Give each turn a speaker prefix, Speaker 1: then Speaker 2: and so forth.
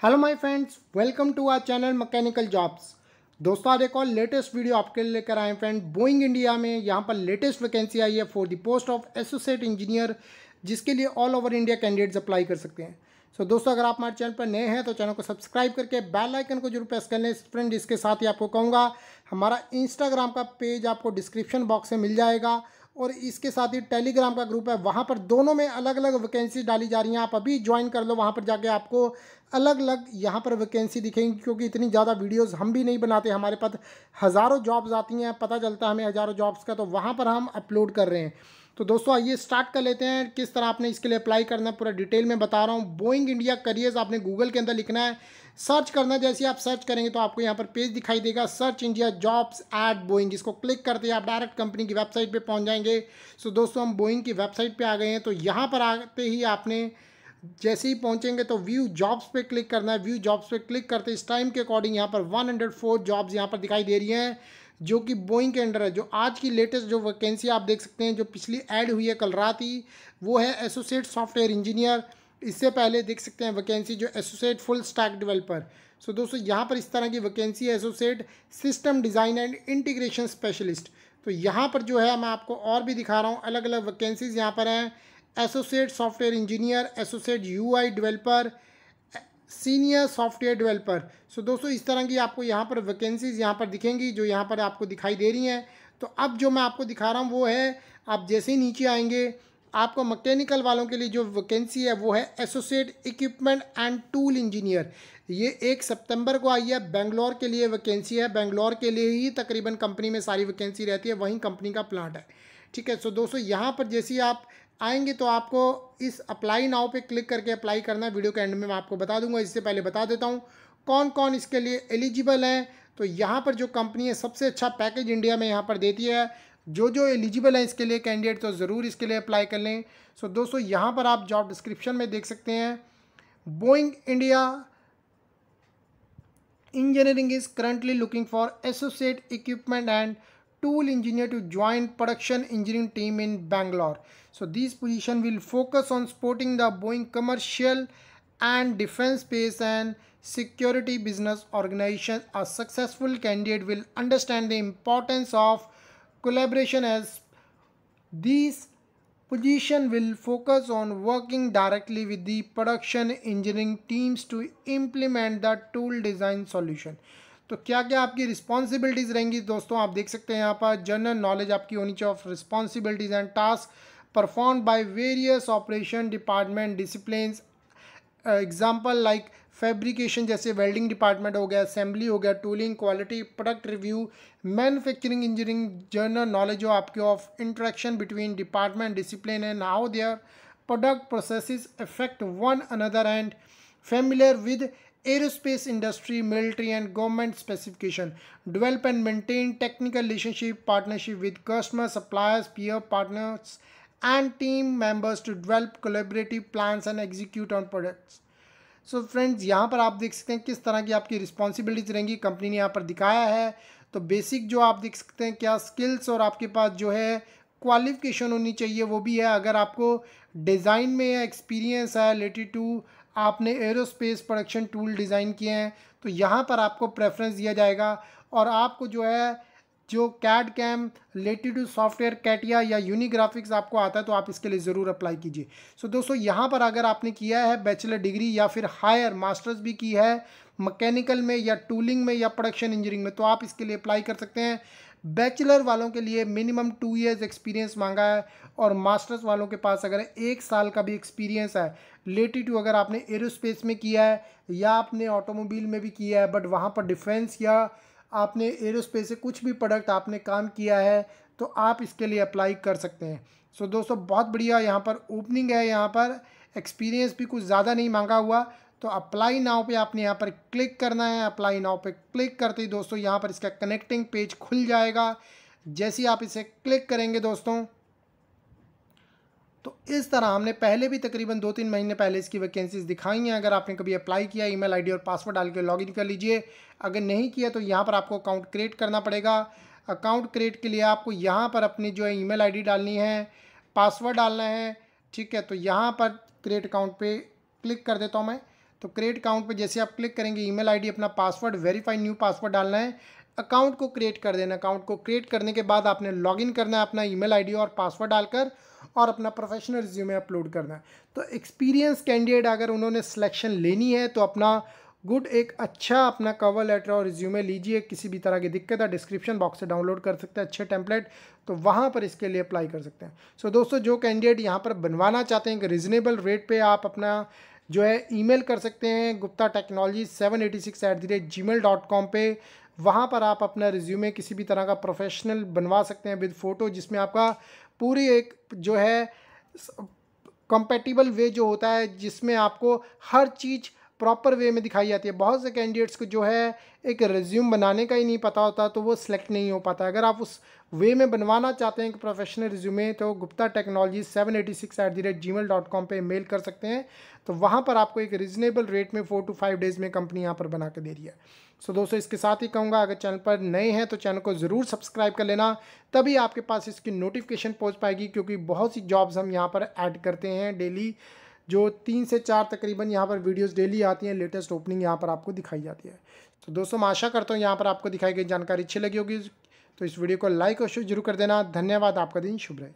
Speaker 1: Hello my friends welcome to our channel mechanical jobs दोस्तों आज एक और लेटेस्ट वीडियो आपके लिए लेकर आए फ्रेंड बोइंग इंडिया में यहाँ पर लेटेस्ट वैकेंसी आई है for the post of associate engineer जिसके लिए all over India candidates apply कर सकते हैं. सो so, दोस्तों अगर आप हमारे चैनल पर नए हैं तो चैनल को सब्सक्राइब करके बेल आइकन को ज़रूर प्रेस कर लें. फ्रेंड इसके साथ ही आपको कहूँगा हमारा इंस्टाग्राम का पेज आपको डिस्क्रिप्शन बॉक्स में मिल जाएगा. और इसके साथ ही टेलीग्राम का ग्रुप है। वहाँ पर दोनों में अलग अलग वैकेंसी डाली जा रही हैं। आप अभी ज्वाइन कर लो, वहाँ पर जाके आपको अलग अलग यहाँ पर वैकेंसी दिखेंगी, क्योंकि इतनी ज़्यादा वीडियोस हम भी नहीं बनाते। हमारे पास हज़ारों जॉब्स आती हैं, पता चलता है हमें हज़ारों जॉब्स का तो वहाँ पर हम अपलोड कर रहे हैं। तो दोस्तों, आइए स्टार्ट कर लेते हैं। किस तरह आपने इसके लिए अप्लाई करना है, पूरा डिटेल में बता रहा हूँ। बोइंग इंडिया करियर्स आपने गूगल के अंदर लिखना है। सर्च करना, जैसे आप सर्च करेंगे तो आपको यहाँ पर पेज दिखाई देगा, search India jobs at Boeing. इसको क्लिक करते ही आप डायरेक्ट कंपनी की वेबसाइट पे पहुँच जाएँगे। सो दोस्तों, हम बोइंग की वेबसाइट पे आ गए हैं तो यहाँ पर आते ही आपने जैसे ही पहुँचेंगे तो व्यू जॉब्स पे क्लिक करना है। व्यू जॉब्स पे क्लिक करते इस टाइम के अकॉर्डिंग यहाँ पर 104 जॉब्स यहाँ पर दिखाई दे रही हैं, जो कि बोइंग के अंडर है। जो आज की लेटेस्ट जो वैकेंसी आप देख सकते हैं, जो पिछली ऐड हुई है कल रात ही, वो है एसोसिएट सॉफ्टवेयर इंजीनियर। इससे पहले देख सकते हैं वैकेंसी जो associate full stack developer so दोस्तों, यहाँ पर इस तरह की vacancy associate system design and integration specialist तो यहाँ पर जो है, मैं आपको और भी दिखा रहा हूँ। अलग अलग वैकेंसीज यहाँ पर हैं। Associate software engineer associate UI developer senior software developer so दोस्तों, इस तरह की आपको यहाँ पर वैकेंसीज यहाँ पर दिखेंगी, जो यहाँ पर आपको दिखाई दे रही हैं। तो अब जो मैं आपको दिखा रहा हूँ, वो है, आप जैसे ही नीचे आएँगे आपको मैकेनिकल वालों के लिए जो वैकेंसी है, वो है associate equipment and tool engineer ये एक सितंबर को आई है, बेंगलोर के लिए वैकेंसी है। बेंगलोर के लिए ही तकरीबन कंपनी में सारी वैकेंसी रहती है, वहीं कंपनी का प्लांट है। ठीक है सो दोस्तों, यहाँ पर जैसे ही आप आएँगे तो आपको इस अप्लाई नाव पे क्लिक करके अप्लाई करना है। वीडियो के एंड में मैं आपको बता दूँगा, इससे पहले बता देता हूँ कौन कौन इसके लिए एलिजिबल हैं? तो यहाँ पर जो कंपनी है, सबसे अच्छा पैकेज इंडिया में यहाँ पर देती है जो जो एलिजिबल है इसके लिए कैंडिडेट तो ज़रूर इसके लिए अप्लाई कर लें। सो so, दोस्तों यहाँ पर आप जॉब डिस्क्रिप्शन में देख सकते हैं। Boeing India engineering is currently looking for associate equipment and tool engineer to join production engineering team in Bangalore so this position will focus on sporting the Boeing commercial and defence space and security business organisation a successful candidate will understand the importance of collaboration as this position will focus on working directly with the production engineering teams to implement the tool design solution. तो क्या क्या आपकी responsibilities रहेंगी दोस्तों आप देख सकते हैं यहाँ पर जनरल नॉलेज आपकी होनी चाहिए of responsibilities and task perform by various operation department discipline example like fabrication जैसे वेल्डिंग डिपार्टमेंट हो गया असेंबली हो गया tooling quality product review manufacturing engineering general knowledge हो आपके of interaction between department discipline and how their product process affect one another and familiar with aerospace industry, military and government specification. Develop and maintain technical relationship, partnership with customers, suppliers, peer partners and team members to develop collaborative plans and execute on products. So so friends यहाँ पर आप देख सकते हैं किस तरह की आपकी रिस्पॉन्सिबिलिटीज रहेंगी। कंपनी ने यहाँ पर दिखाया है। तो बेसिक जो आप देख सकते हैं क्या स्किल्स और आपके पास जो है क्वालिफिकेशन होनी चाहिए, वो भी है। अगर आपको डिज़ाइन में या एक्सपीरियंस है रिलेटेड टू आपने एरोस्पेस प्रोडक्शन टूल डिज़ाइन किए हैं तो यहाँ पर आपको प्रेफरेंस दिया जाएगा। और आपको जो है जो CAD CAM related to software CATIA या यूनिग्राफिक्स आपको आता है तो आप इसके लिए ज़रूर अप्लाई कीजिए। सो so, दोस्तों यहाँ पर अगर आपने किया है बैचलर डिग्री या फिर हायर मास्टर्स भी की है मैकेनिकल में या टूलिंग में या प्रोडक्शन इंजीनियरिंग में तो आप इसके लिए अप्लाई कर सकते हैं। बैचलर वालों के लिए मिनिमम टू इयर्स एक्सपीरियंस मांगा है और मास्टर्स वालों के पास अगर एक साल का भी एक्सपीरियंस है रिलेटेड टू अगर आपने एरोस्पेस में किया है या आपने ऑटोमोबाइल में भी किया है बट वहाँ पर डिफेंस या आपने एरोस्पेस से कुछ भी प्रोडक्ट आपने काम किया है तो आप इसके लिए अप्लाई कर सकते हैं। सो so, दोस्तों बहुत बढ़िया यहाँ पर ओपनिंग है यहाँ पर एक्सपीरियंस भी कुछ ज़्यादा नहीं मांगा हुआ। तो अप्लाई नाव पे आपने यहाँ पर क्लिक करना है अप्लाई नाव पे क्लिक करते ही दोस्तों यहाँ पर इसका कनेक्टिंग पेज खुल जाएगा। जैसे आप इसे क्लिक करेंगे दोस्तों तो इस तरह हमने पहले भी तकरीबन दो तीन महीने पहले इसकी वैकेंसीज दिखाई हैं। अगर आपने कभी अप्लाई किया ईमेल आईडी और पासवर्ड डाल के लॉगिन कर लीजिए। अगर नहीं किया तो यहाँ पर आपको अकाउंट क्रिएट करना पड़ेगा। अकाउंट क्रिएट के लिए आपको यहाँ पर अपनी जो है ईमेल आईडी डालनी है पासवर्ड डालना है, ठीक है? तो यहाँ पर क्रिएट अकाउंट पे क्लिक कर देता हूँ मैं। तो क्रिएट अकाउंट पे जैसे आप क्लिक करेंगे ईमेल आईडी अपना पासवर्ड वेरीफाई न्यू पासवर्ड डालना है। अकाउंट को क्रिएट कर देना। अकाउंट को क्रिएट करने के बाद आपने लॉगिन करना है अपना ईमेल आईडी और पासवर्ड डालकर और अपना प्रोफेशनल रिज्यूमे अपलोड करना है। तो एक्सपीरियंस कैंडिडेट अगर उन्होंने सिलेक्शन लेनी है तो अपना गुड एक अच्छा अपना कवर लेटर और रिज्यूमे लीजिए। किसी भी तरह की दिक्कत है डिस्क्रिप्शन बॉक्स से डाउनलोड कर सकते हैं अच्छे टेम्पलेट तो वहाँ पर इसके लिए अप्लाई कर सकते हैं। सो so, दोस्तों जो कैंडिडेट यहाँ पर बनवाना चाहते हैं कि रिजनेबल रेट पे आप अपना जो है ईमेल कर सकते हैं Gupta technology seven eighty six at the rate Gmail dot com पर वहाँ पर आप अपना रिज्यूमे किसी भी तरह का प्रोफेशनल बनवा सकते हैं विद फ़ोटो जिसमें आपका पूरी एक जो है कंपेटिबल वे जो होता है, जिसमें आपको हर चीज़ प्रॉपर वे में दिखाई जाती है। बहुत से कैंडिडेट्स को जो है एक रिज्यूम बनाने का ही नहीं पता होता तो वो सिलेक्ट नहीं हो पाता। अगर आप उस वे में बनवाना चाहते हैं कि प्रोफेशनल रिज्यूमे तो Gupta technology seven eighty six at the rate Gmail dot com पर मेल कर सकते हैं। तो वहाँ पर आपको एक रिजनेबल रेट में फोर टू फाइव डेज़ में कंपनी यहाँ पर बना के दे रही है। सो दोस्तों, इसके साथ ही कहूँगा, अगर चैनल पर नए हैं तो चैनल को ज़रूर सब्सक्राइब कर लेना। तभी आपके पास इसकी नोटिफिकेशन पहुँच पाएगी, क्योंकि बहुत सी जॉब्स हम यहाँ पर ऐड करते हैं डेली जो तीन से चार तकरीबन यहाँ पर वीडियोस डेली आती हैं लेटेस्ट ओपनिंग यहाँ पर आपको दिखाई जाती है। तो दोस्तों, मैं आशा करता हूँ यहाँ पर आपको दिखाई गई जानकारी अच्छी लगी होगी। तो इस वीडियो को लाइक और शेयर ज़रूर कर देना। धन्यवाद। आपका दिन शुभ रहे।